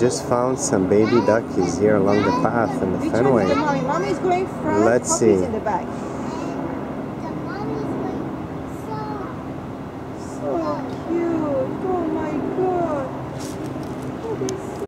just found some baby duckies here along the path in the Which fenway. The mommy? Going front, Let's see. in the back. So oh, cute. Oh my god.